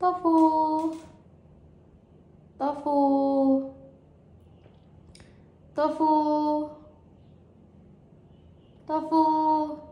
طفو طفو طفو طفو